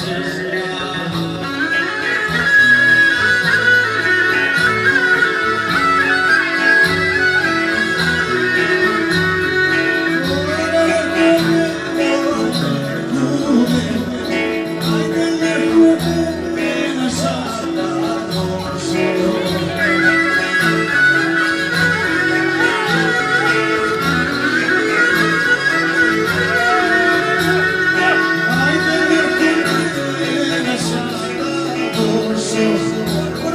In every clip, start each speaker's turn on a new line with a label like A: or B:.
A: Jesus. Por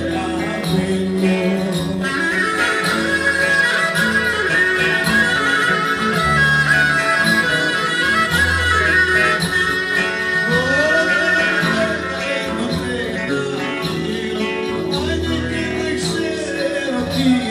A: Yeah.